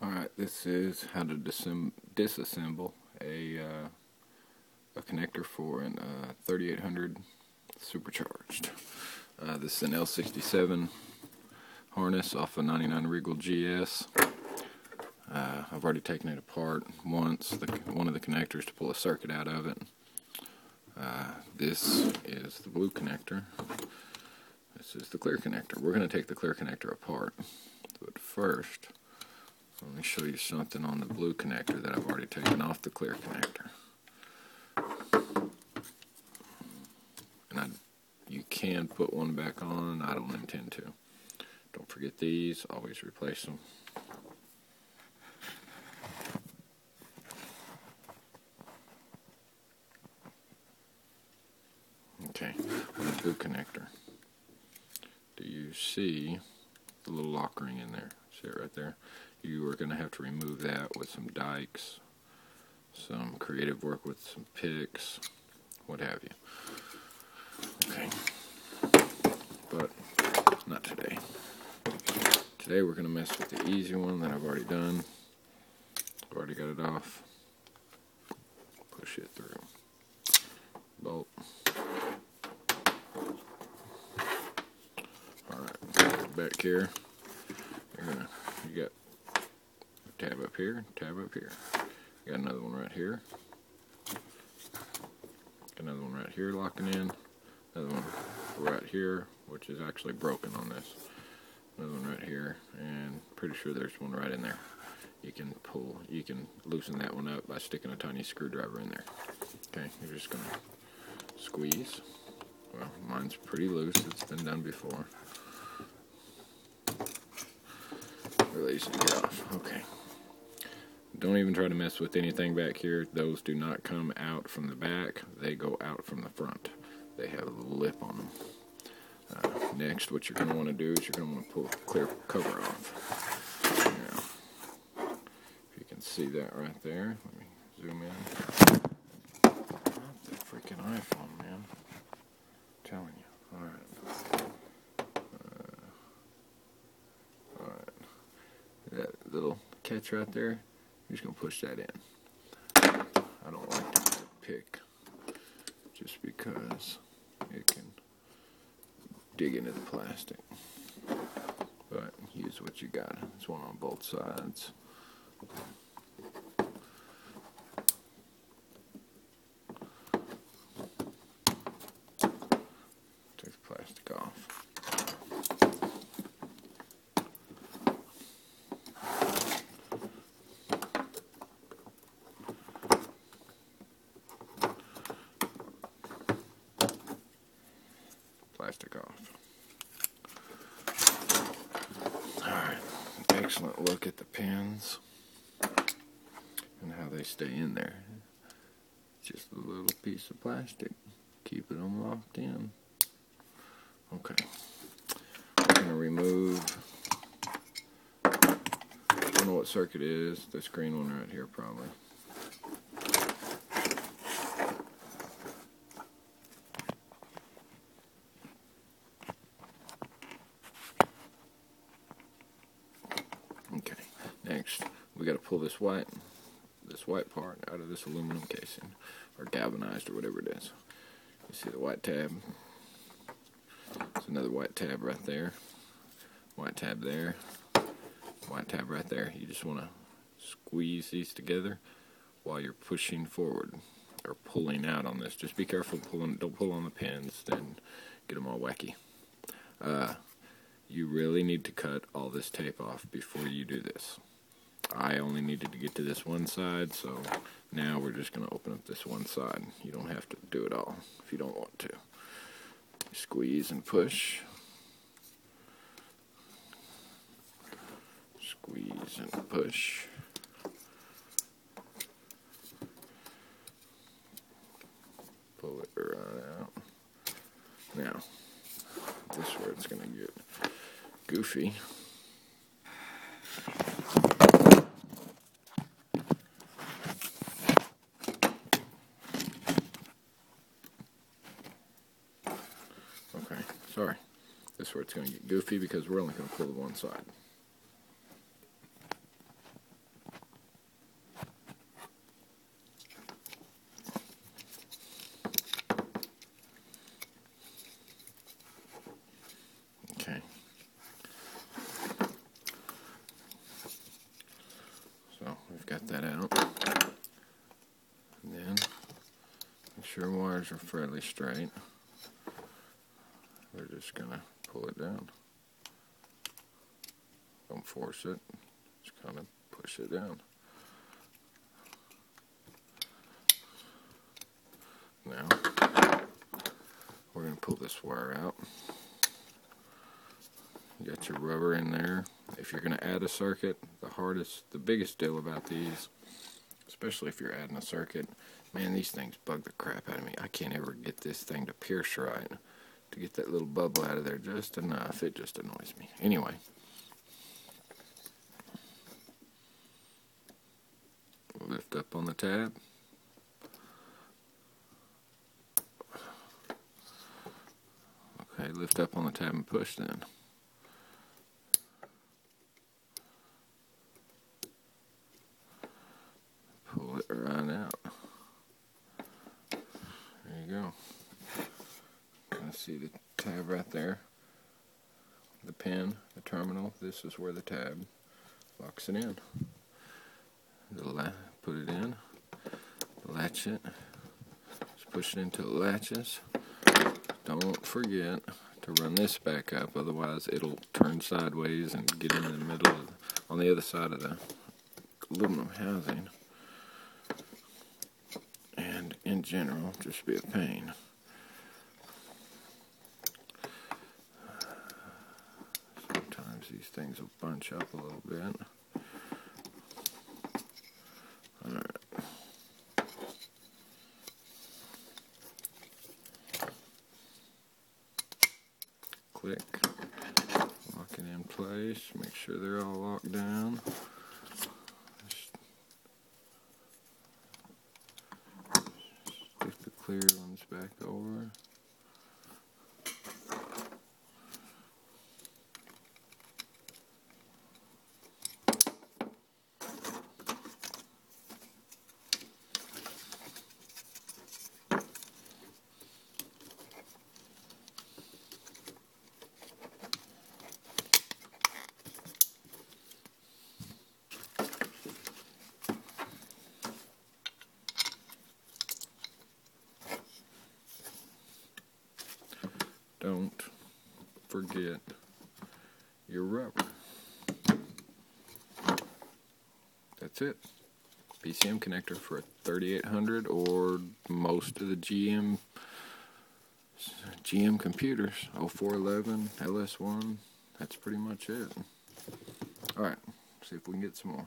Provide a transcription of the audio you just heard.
Alright, this is how to disassemble a, uh, a connector for an uh, 3800 supercharged. Uh, this is an L67 harness off a 99 Regal GS. Uh, I've already taken it apart once, the, one of the connectors to pull a circuit out of it. Uh, this is the blue connector. This is the clear connector. We're going to take the clear connector apart. But first, let me show you something on the blue connector that I've already taken off the clear connector. And I, you can put one back on, I don't intend to. Don't forget these, always replace them. Okay, on the blue connector, do you see the little lock ring in there? See it right there? you are going to have to remove that with some dikes, some creative work with some picks, what have you. Okay, but not today. Today we're going to mess with the easy one that I've already done. I've already got it off. Push it through. Bolt. Alright, back here. Gonna, you got tab up here, tab up here. Got another one right here. Got another one right here locking in. Another one right here, which is actually broken on this. Another one right here, and pretty sure there's one right in there. You can pull, you can loosen that one up by sticking a tiny screwdriver in there. Okay, you're just gonna squeeze. Well, mine's pretty loose, it's been done before. Release get off. Okay. Don't even try to mess with anything back here. Those do not come out from the back. They go out from the front. They have a little lip on them. Uh, next, what you're going to want to do is you're going to want to pull the clear cover off. Now, if you can see that right there, let me zoom in. Not the freaking iPhone, man. I'm telling you. Alright. Uh, Alright. That little catch right there, I'm just going to push that in. I don't like to pick just because it can dig into the plastic. But use what you got. It's one on both sides. Take the plastic off. Plastic off. Alright, excellent look at the pins and how they stay in there. Just a little piece of plastic, keeping them locked in. Okay, I'm going to remove, I don't know what circuit it is, this green one right here probably. Okay, next we got to pull this white, this white part out of this aluminum casing, or galvanized, or whatever it is. You see the white tab? There's another white tab right there. White tab there. White tab right there. You just want to squeeze these together while you're pushing forward or pulling out on this. Just be careful pulling. Don't pull on the pins, then get them all wacky. Uh, you really need to cut all this tape off before you do this. I only needed to get to this one side, so now we're just going to open up this one side. You don't have to do it all if you don't want to. Squeeze and push. Squeeze and push. Pull it right out. Now, this is where it's going to get goofy. Sorry. This is where it's going to get goofy because we're only going to pull the one side. Okay. So we've got that out. And then make sure wires are fairly straight. Gonna pull it down. Don't force it. Just kind of push it down. Now, we're going to pull this wire out. You got your rubber in there. If you're going to add a circuit, the hardest, the biggest deal about these, especially if you're adding a circuit, man, these things bug the crap out of me. I can't ever get this thing to pierce right. To get that little bubble out of there just enough, it just annoys me. Anyway. Lift up on the tab. Okay, lift up on the tab and push then. Pull it right out. There you go. Kind of see the tab right there. The pin, the terminal, this is where the tab locks it in. put it in, latch it, just push it until it latches. Don't forget to run this back up, otherwise it'll turn sideways and get in the middle of, on the other side of the aluminum housing. And in general, just be a pain. Sometimes these things will bunch up a little bit. click, lock it in place, make sure they're all locked down. Stick the clear ones back over. Don't forget your rubber. That's it. PCM connector for a 3800 or most of the GM GM computers 0411 LS1 that's pretty much it alright see if we can get some more